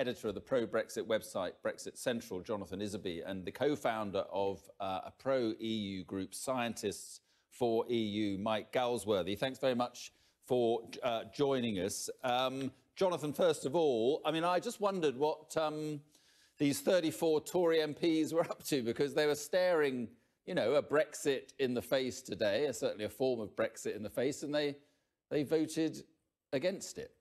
editor of the pro-Brexit website Brexit Central, Jonathan Isaby, and the co-founder of uh, a pro-EU group, Scientists for EU, Mike Galsworthy. Thanks very much for uh, joining us. Um, Jonathan, first of all, I mean, I just wondered what um, these 34 Tory MPs were up to because they were staring, you know, a Brexit in the face today, certainly a form of Brexit in the face, and they, they voted against it.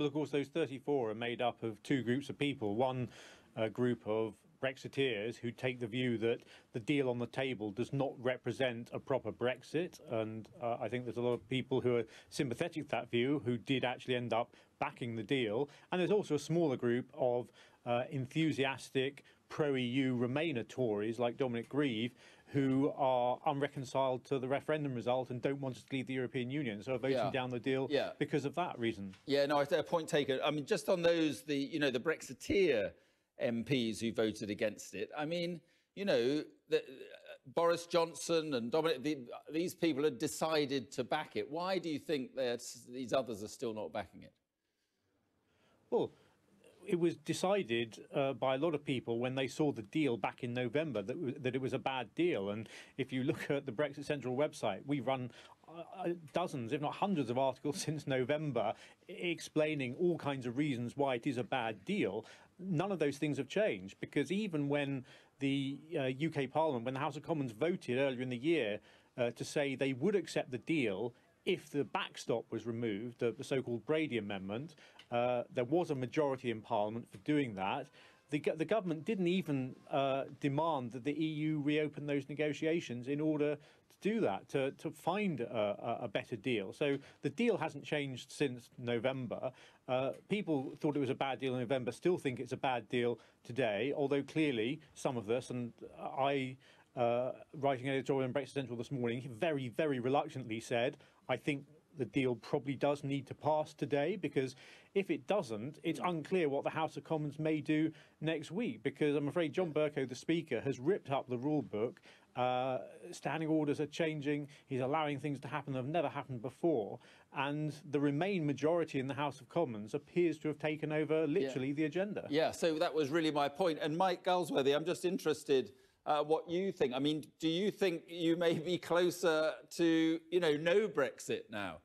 Well, of course, those 34 are made up of two groups of people. One uh, group of Brexiteers who take the view that the deal on the table does not represent a proper Brexit. And uh, I think there's a lot of people who are sympathetic to that view who did actually end up backing the deal. And there's also a smaller group of uh, enthusiastic pro-EU Remainer Tories like Dominic Grieve who are unreconciled to the referendum result and don't want us to leave the European Union, so are voting yeah. down the deal yeah. because of that reason. Yeah, no, a point taken. I mean, just on those, the you know, the Brexiteer MPs who voted against it. I mean, you know, the, uh, Boris Johnson and Dominic, the, these people had decided to back it. Why do you think that these others are still not backing it? Well, it was decided uh, by a lot of people when they saw the deal back in November that, that it was a bad deal. And if you look at the Brexit Central website, we run uh, dozens, if not hundreds of articles since November explaining all kinds of reasons why it is a bad deal. None of those things have changed because even when the uh, UK Parliament, when the House of Commons voted earlier in the year uh, to say they would accept the deal if the backstop was removed, the, the so-called Brady Amendment, uh, there was a majority in Parliament for doing that. The, the government didn't even uh, demand that the EU reopen those negotiations in order to do that, to, to find a, a better deal. So the deal hasn't changed since November. Uh, people thought it was a bad deal in November, still think it's a bad deal today, although clearly some of us, and I uh, writing editorial in Brexit Central this morning, very, very reluctantly said, I think the deal probably does need to pass today because if it doesn't, it's unclear what the House of Commons may do next week because I'm afraid John Bercow, the Speaker, has ripped up the rule book. Uh, standing orders are changing. He's allowing things to happen that have never happened before. And the Remain majority in the House of Commons appears to have taken over literally yeah. the agenda. Yeah, so that was really my point. And Mike Galsworthy, I'm just interested uh, what you think. I mean, do you think you may be closer to, you know, no Brexit now?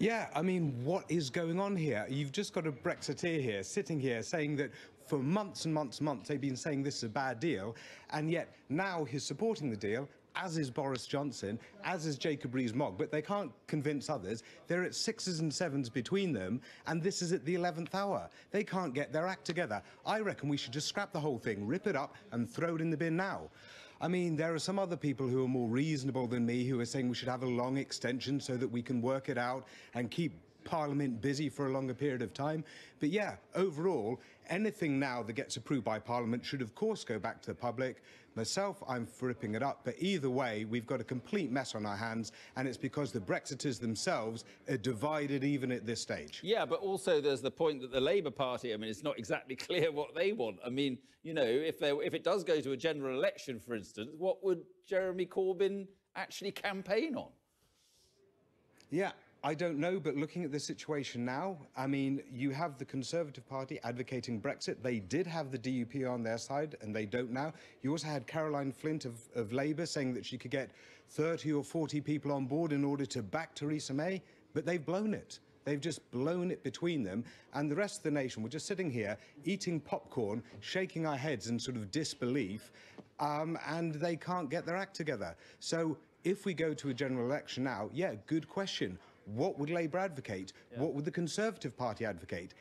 Yeah, I mean, what is going on here? You've just got a Brexiteer here, sitting here, saying that for months and months and months they've been saying this is a bad deal, and yet now he's supporting the deal, as is Boris Johnson, as is Jacob Rees-Mogg, but they can't convince others. They're at sixes and sevens between them, and this is at the 11th hour. They can't get their act together. I reckon we should just scrap the whole thing, rip it up, and throw it in the bin now. I mean, there are some other people who are more reasonable than me who are saying we should have a long extension so that we can work it out and keep Parliament busy for a longer period of time. But yeah, overall, anything now that gets approved by Parliament should of course go back to the public. Myself, I'm ripping it up, but either way, we've got a complete mess on our hands, and it's because the Brexiters themselves are divided even at this stage. Yeah, but also there's the point that the Labour Party, I mean, it's not exactly clear what they want. I mean, you know, if, if it does go to a general election, for instance, what would Jeremy Corbyn actually campaign on? Yeah, I don't know, but looking at the situation now, I mean, you have the Conservative Party advocating Brexit. They did have the DUP on their side, and they don't now. You also had Caroline Flint of, of Labour saying that she could get 30 or 40 people on board in order to back Theresa May, but they've blown it. They've just blown it between them, and the rest of the nation, we're just sitting here eating popcorn, shaking our heads in sort of disbelief, um, and they can't get their act together. So if we go to a general election now, yeah, good question. What would Labour advocate? Yeah. What would the Conservative Party advocate?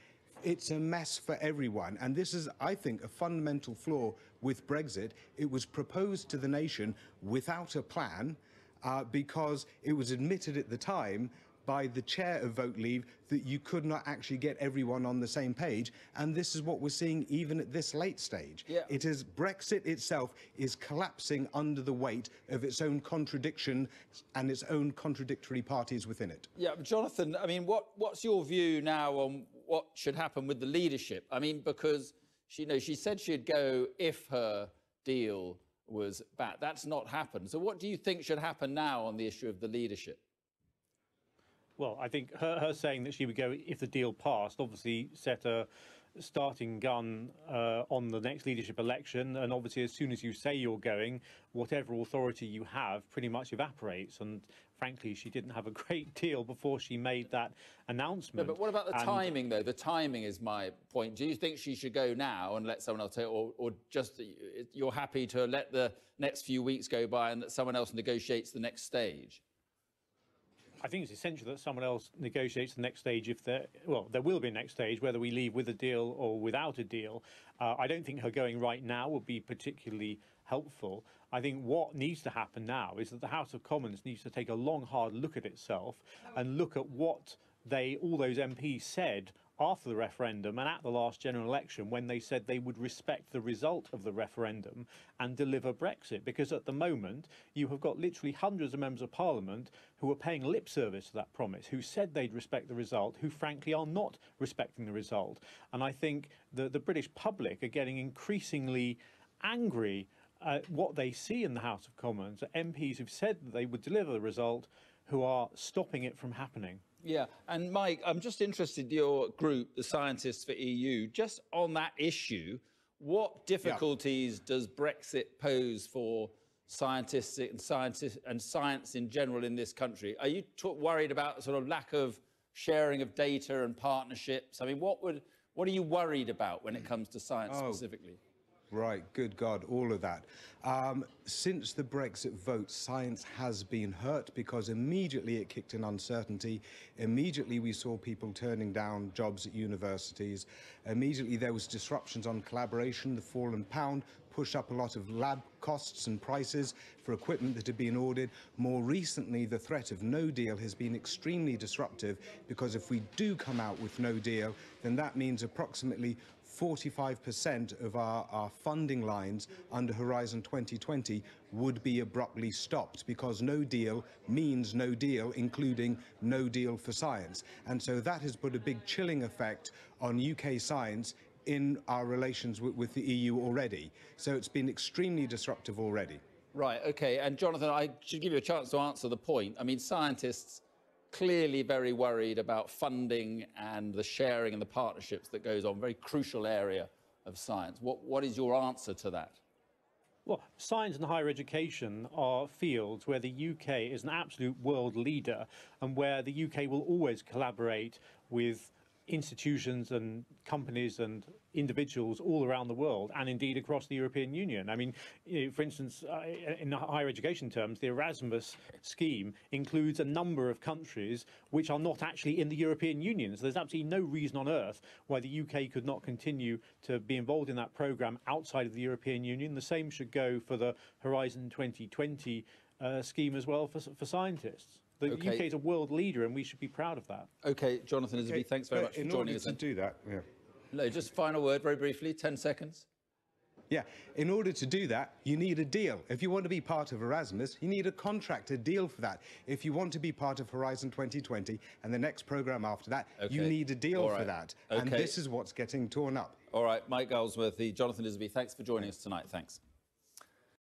It's a mess for everyone. And this is, I think, a fundamental flaw with Brexit. It was proposed to the nation without a plan uh, because it was admitted at the time by the chair of Vote Leave that you could not actually get everyone on the same page. And this is what we're seeing even at this late stage. Yeah. It is Brexit itself is collapsing under the weight of its own contradiction and its own contradictory parties within it. Yeah, Jonathan, I mean, what, what's your view now on what should happen with the leadership? I mean, because she, you know, she said she'd go if her deal was bad. That's not happened. So what do you think should happen now on the issue of the leadership? Well, I think her, her saying that she would go if the deal passed obviously set a starting gun uh, on the next leadership election. And obviously, as soon as you say you're going, whatever authority you have pretty much evaporates. And frankly, she didn't have a great deal before she made that announcement. No, but what about the And- timing, though? The timing is my point. Do you think she should go now and let someone else take, or, or just you're happy to let the next few weeks go by and that someone else negotiates the next stage? I think it's essential that someone else negotiates the next stage if there, well, there will be a next stage, whether we leave with a deal or without a deal. Uh, I don't think her going right now would be particularly helpful. I think what needs to happen now is that the House of Commons needs to take a long, hard look at itself and look at what they, all those MPs said after the referendum and at the last general election when they said they would respect the result of the referendum and deliver Brexit. Because at the moment, you have got literally hundreds of members of parliament who are paying lip service to that promise, who said they'd respect the result, who frankly are not respecting the result. And I think the, the British public are getting increasingly angry at what they see in the House of Commons, MPs who've said that they would deliver the result, who are stopping it from happening. Yeah, and Mike, I'm just interested, your group, the Scientists for EU, just on that issue, what difficulties does Brexit pose for scientists and scientists and science in general in this country? Are you worried about sort of lack of sharing of data and partnerships? I mean, what would what are you worried about when it comes to science Oh. specifically? Right, good God, all of that. Um, since the Brexit vote, science has been hurt because immediately it kicked in uncertainty. Immediately we saw people turning down jobs at universities. Immediately there was disruptions on collaboration. The fallen pound pushed up a lot of lab costs and prices for equipment that had been ordered. More recently, the threat of no deal has been extremely disruptive because if we do come out with no deal, then that means approximately 45% of our, our funding lines under Horizon 2020 would be abruptly stopped because no deal means no deal, including no deal for science. And so that has put a big chilling effect on UK science in our relations with, with the EU already. So it's been extremely disruptive already. Right, okay. And Jonathan, I should give you a chance to answer the point. I mean, scientists clearly very worried about funding and the sharing and the partnerships that goes on, very crucial area of science. What, what is your answer to that? Well, science and higher education are fields where the UK is an absolute world leader and where the UK will always collaborate with institutions and companies and individuals all around the world and indeed across the European Union. I mean, you know, for instance, uh, in higher education terms, the Erasmus scheme includes a number of countries which are not actually in the European Union. So there's absolutely no reason on earth why the UK could not continue to be involved in that programme outside of the European Union. The same should go for the Horizon 2020 uh, scheme as well for, for scientists. The Okay. UK is a world leader and we should be proud of that. Okay, Jonathan Isaby, thanks very But much for in joining order us. to do that, yeah. No, just final word, very briefly, 10 seconds. Yeah, in order to do that, you need a deal. If you want to be part of Erasmus, you need a contract, a deal for that. If you want to be part of Horizon 2020 and the next program after that, you need a deal All for right. that. And Okay. this is what's getting torn up. All right, Mike Galsworthy, Jonathan Isaby, thanks for joining us tonight. Thanks.